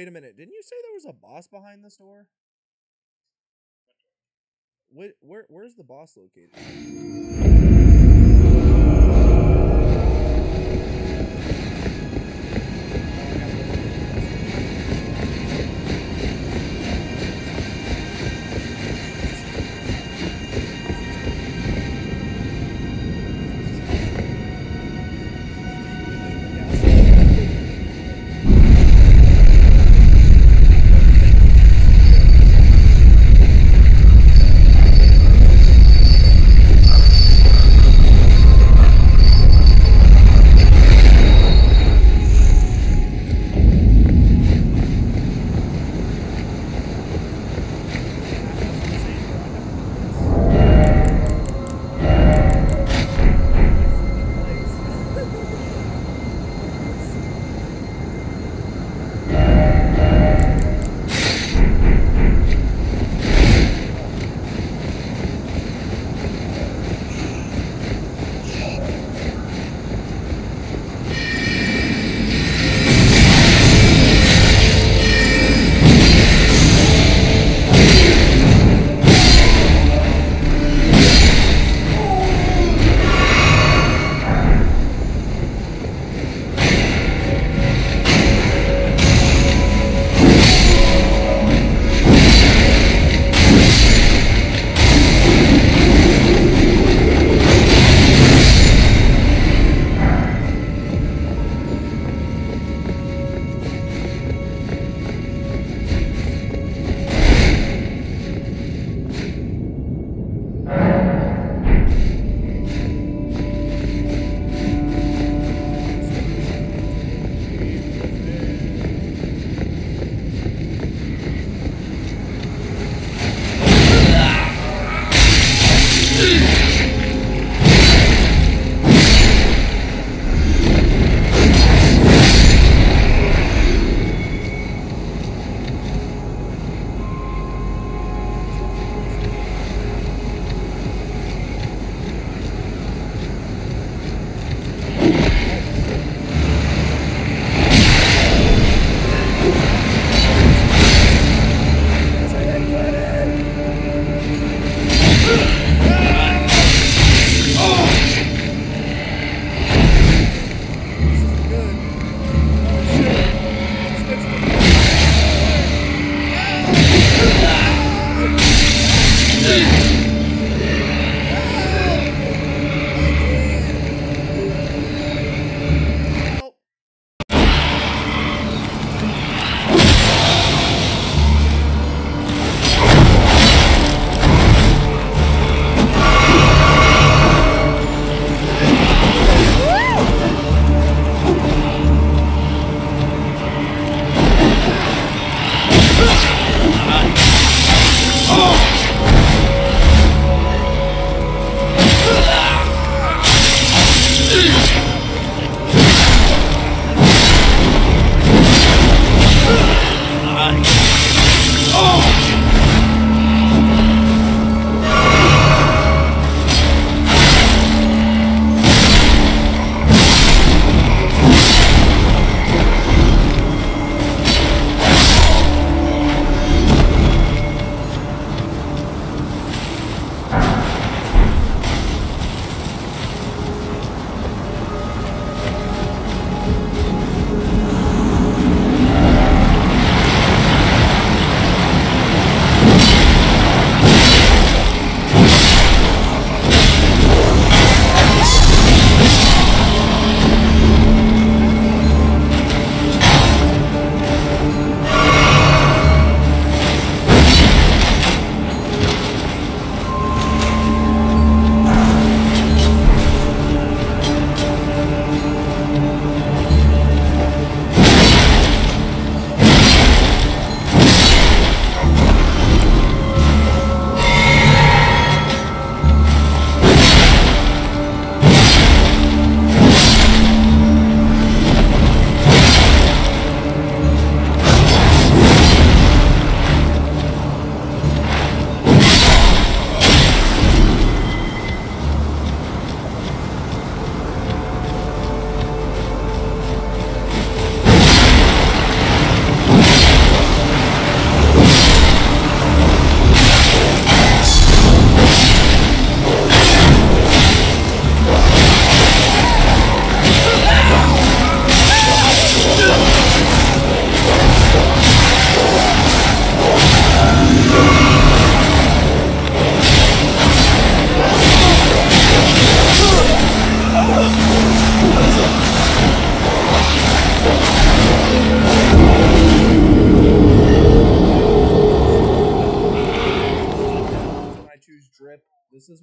Wait a minute. Didn't you say there was a boss behind this door? Wait, where where's the boss located?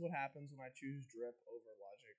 What happens when I choose drip over logic.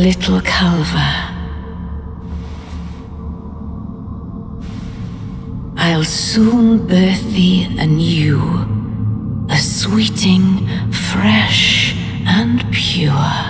Little Calva. I'll soon birth thee anew, a sweeting, fresh and pure.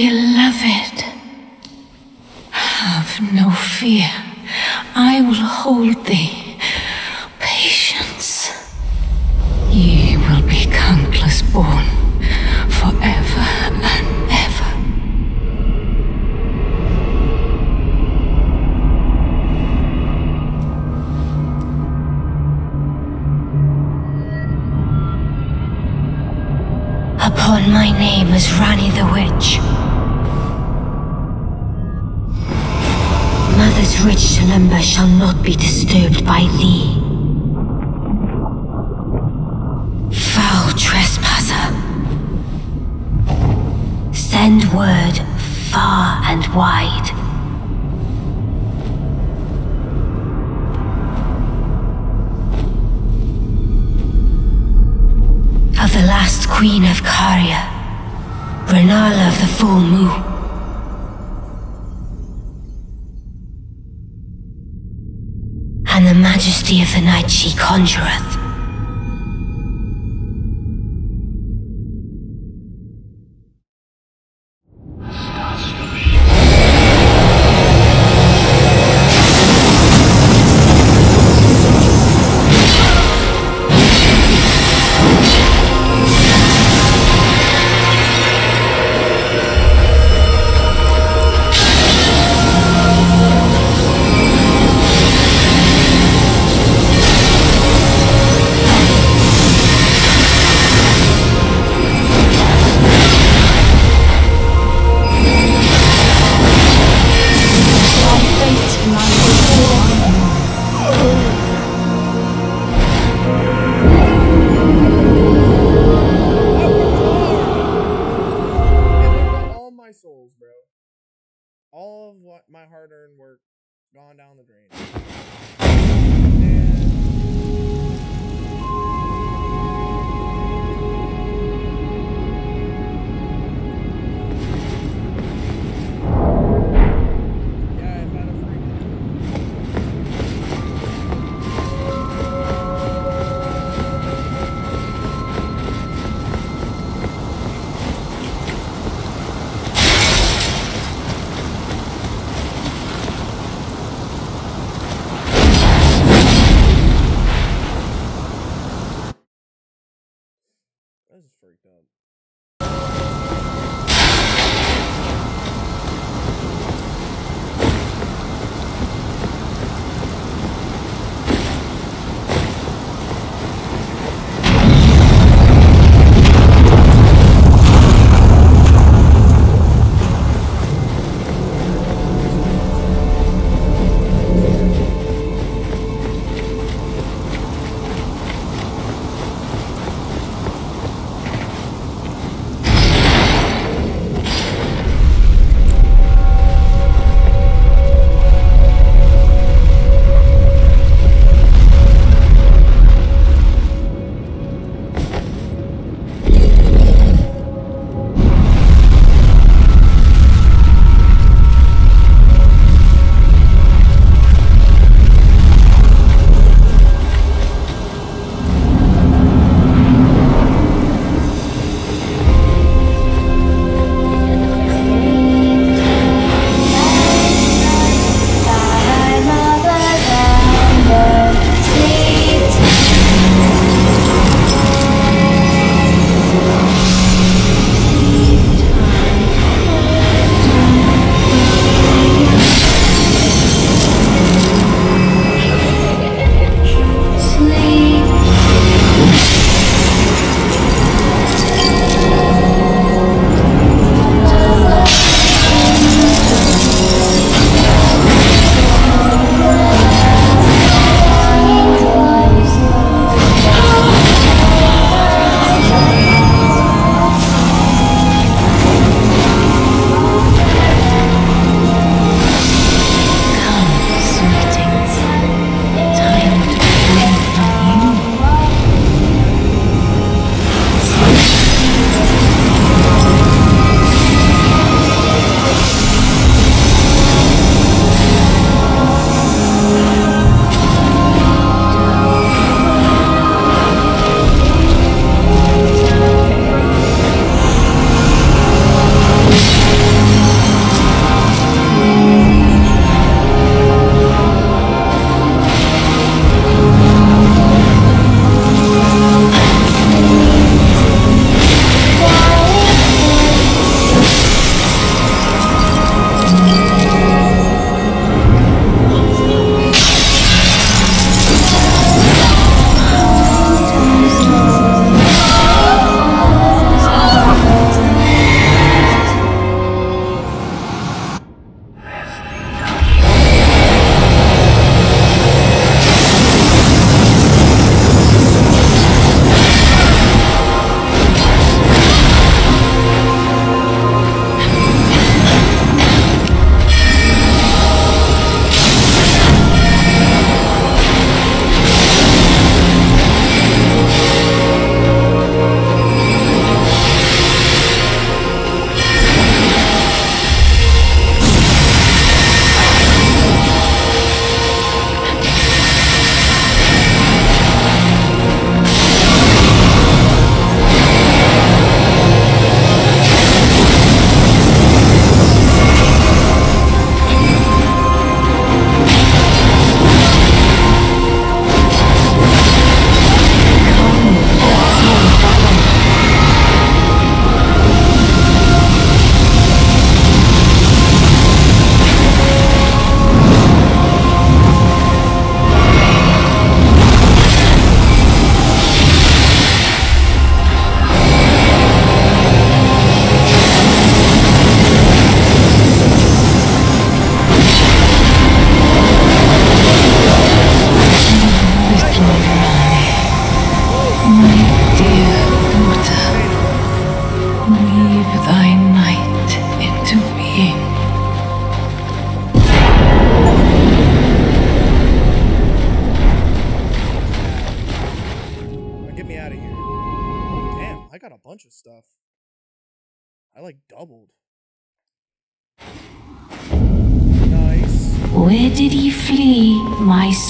Beloved, have no fear. I will hold thee. Patience. Ye will be countless born slumber shall not be disturbed by thee. Foul trespasser. Send word far and wide. Of the last queen of Caria, Rennala of the full moon. Majesty of the night she conjureth. Gone down the drain.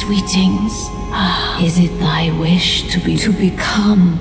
Sweetings? Ah, is it thy wish to be to become?